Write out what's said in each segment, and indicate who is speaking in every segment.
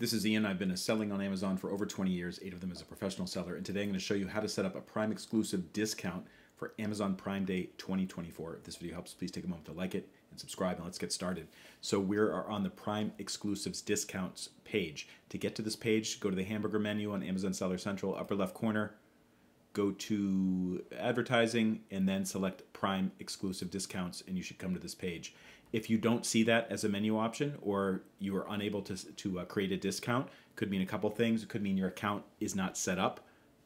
Speaker 1: This is Ian. I've been a selling on Amazon for over 20 years, eight of them as a professional seller, and today I'm going to show you how to set up a Prime exclusive discount for Amazon Prime Day 2024. If this video helps, please take a moment to like it and subscribe, and let's get started. So we are on the Prime exclusives discounts page. To get to this page, go to the hamburger menu on Amazon Seller Central, upper left corner, go to advertising, and then select Prime exclusive discounts, and you should come to this page. If you don't see that as a menu option or you are unable to, to uh, create a discount, could mean a couple things. It could mean your account is not set up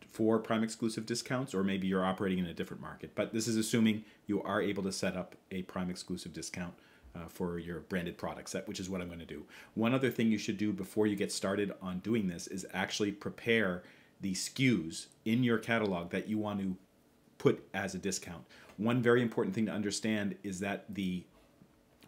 Speaker 1: for Prime exclusive discounts, or maybe you're operating in a different market. But this is assuming you are able to set up a Prime exclusive discount uh, for your branded products, which is what I'm going to do. One other thing you should do before you get started on doing this is actually prepare the SKUs in your catalog that you want to put as a discount. One very important thing to understand is that the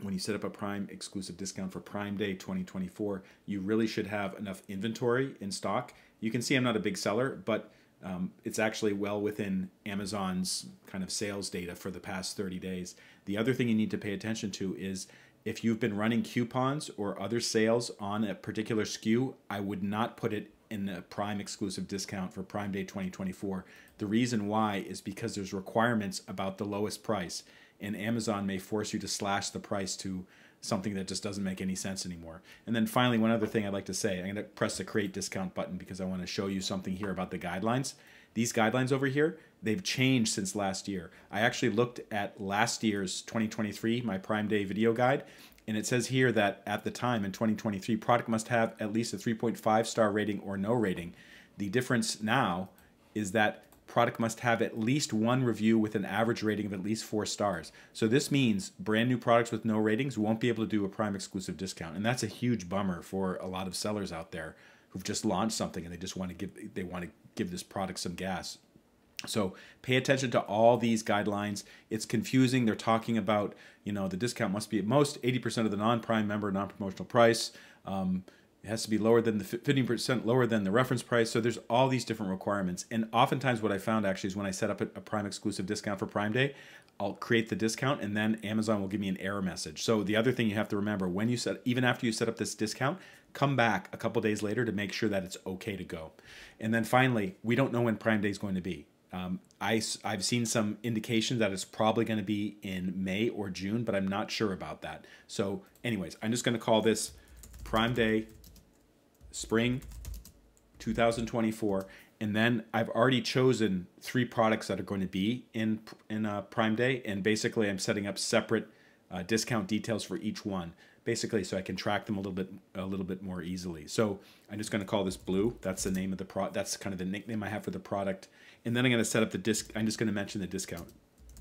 Speaker 1: when you set up a Prime exclusive discount for Prime Day 2024, you really should have enough inventory in stock. You can see I'm not a big seller, but um, it's actually well within Amazon's kind of sales data for the past 30 days. The other thing you need to pay attention to is if you've been running coupons or other sales on a particular SKU, I would not put it in the Prime exclusive discount for Prime Day 2024. The reason why is because there's requirements about the lowest price and Amazon may force you to slash the price to something that just doesn't make any sense anymore. And then finally, one other thing I'd like to say, I'm going to press the create discount button because I want to show you something here about the guidelines. These guidelines over here, they've changed since last year. I actually looked at last year's 2023, my Prime Day video guide, and it says here that at the time in 2023, product must have at least a 3.5 star rating or no rating. The difference now is that product must have at least one review with an average rating of at least four stars. So this means brand new products with no ratings won't be able to do a Prime exclusive discount, and that's a huge bummer for a lot of sellers out there who've just launched something and they just want to give they want to give this product some gas. So pay attention to all these guidelines. It's confusing. They're talking about, you know, the discount must be at most 80% of the non-prime member non-promotional price. Um, it has to be lower than the 15% lower than the reference price. So there's all these different requirements. And oftentimes what I found actually is when I set up a, Prime exclusive discount for Prime Day, I'll create the discount and then Amazon will give me an error message. So the other thing you have to remember when you set even after you set up this discount, come back a couple days later to make sure that it's okay to go. And then finally, we don't know when Prime Day is going to be. Um, I, I've seen some indications that it's probably going to be in May or June, but I'm not sure about that. So anyways, I'm just going to call this Prime Day spring 2024 and then I've already chosen three products that are going to be in in uh, Prime Day, and basically I'm setting up separate uh, discount details for each one, basically so I can track them a little bit a little bit more easily. So I'm just going to call this blue. That's the name of the pro. That's kind of the nickname I have for the product, and then I'm going to set up the disc. I'm just going to mention the discount,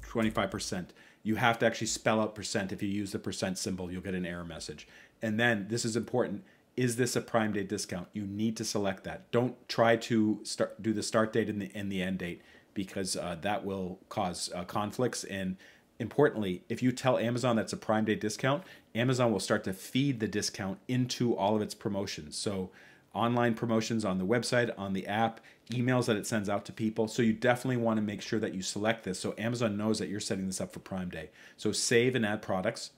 Speaker 1: 25%. You have to actually spell out percent. If you use the percent symbol, you'll get an error message. And then this is important is this a prime day discount you need to select that don't try to start do the start date and the, and the end date because uh, that will cause uh, conflicts and importantly if you tell amazon that's a prime day discount amazon will start to feed the discount into all of its promotions. So online promotions on the website on the app emails that it sends out to people. So you definitely want to make sure that you select this. So amazon knows that you're setting this up for prime day. So save and add products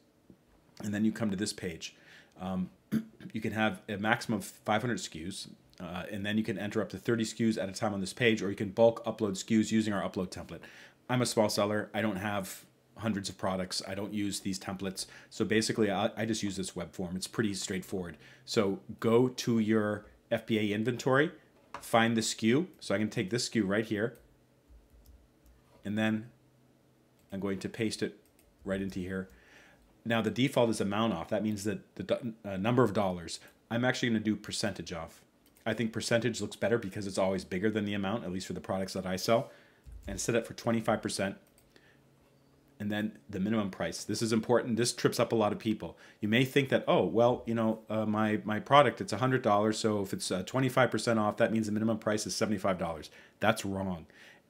Speaker 1: and then you come to this page. Um, you can have a maximum of 500 SKUs, uh, and then you can enter up to 30 SKUs at a time on this page, or you can bulk upload SKUs using our upload template. I'm a small seller. I don't have hundreds of products. I don't use these templates. So basically, I, I just use this web form. It's pretty straightforward. So go to your FBA inventory, find the SKU. So I can take this SKU right here, and then I'm going to paste it right into here. Now the default is amount off. That means that the uh, number of dollars. I'm actually going to do percentage off. I think percentage looks better because it's always bigger than the amount, at least for the products that I sell. And set it for 25%. And then the minimum price. This is important. This trips up a lot of people. You may think that, oh, well, you know, uh, my, my product, it's $100. So if it's 25% uh, off, that means the minimum price is $75. That's wrong.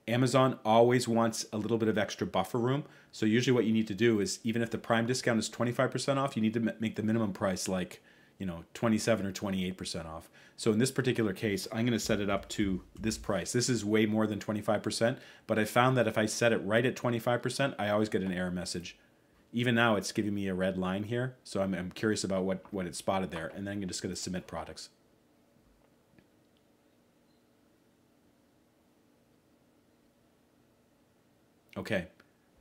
Speaker 1: Amazon always wants a little bit of extra buffer room. So usually what you need to do is even if the prime discount is 25% off, you need to make the minimum price like, you know, 27 or 28% off. So in this particular case, I'm going to set it up to this price. This is way more than 25%, but I found that if I set it right at 25%, I always get an error message. Even now, it's giving me a red line here, so I'm, I'm curious about what, what it spotted there. And then I'm just going to submit products. Okay,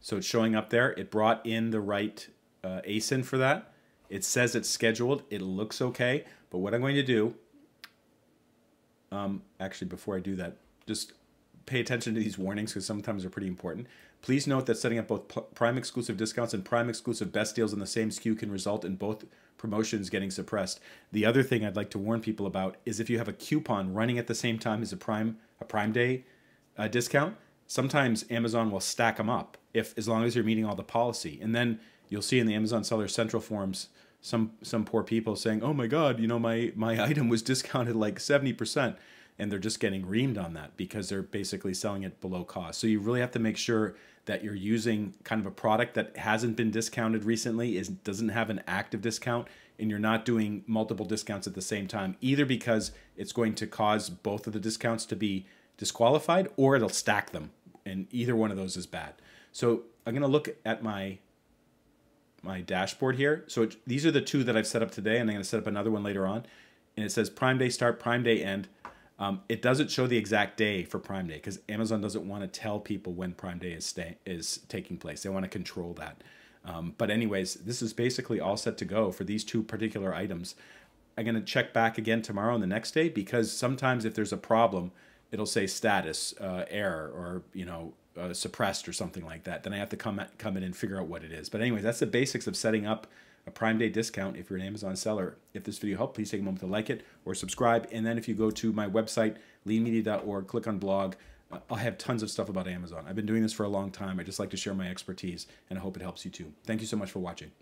Speaker 1: so it's showing up there. It brought in the right uh, ASIN for that. It says it's scheduled. It looks okay. But what I'm going to do, um, actually, before I do that, just pay attention to these warnings because sometimes they're pretty important. Please note that setting up both Prime exclusive discounts and Prime exclusive best deals in the same SKU can result in both promotions getting suppressed. The other thing I'd like to warn people about is if you have a coupon running at the same time as a Prime a Prime Day uh, discount, sometimes Amazon will stack them up if as long as you're meeting all the policy. And then you'll see in the Amazon Seller Central forums some some poor people saying, "Oh my God, you know my my item was discounted like seventy percent," and they're just getting reamed on that because they're basically selling it below cost. So you really have to make sure that you're using kind of a product that hasn't been discounted recently, is doesn't have an active discount, and you're not doing multiple discounts at the same time, either because it's going to cause both of the discounts to be disqualified or it'll stack them, and either one of those is bad. So I'm going to look at my my dashboard here. So it, these are the two that I've set up today, and I'm going to set up another one later on. And it says Prime Day start, Prime Day end. Um, it doesn't show the exact day for Prime Day because Amazon doesn't want to tell people when Prime Day is stay, is taking place. They want to control that. Um, but anyways, this is basically all set to go for these two particular items. I'm going to check back again tomorrow and the next day because sometimes if there's a problem, it'll say status uh, error or you know uh, suppressed or something like that. Then I have to come at, come in and figure out what it is. But anyways, that's the basics of setting up a Prime Day discount if you're an Amazon seller. If this video helped, please take a moment to like it or subscribe. And then if you go to my website, leanmedia.org, click on blog, uh, I'll have tons of stuff about Amazon. I've been doing this for a long time. I just like to share my expertise, and I hope it helps you too. Thank you so much for watching.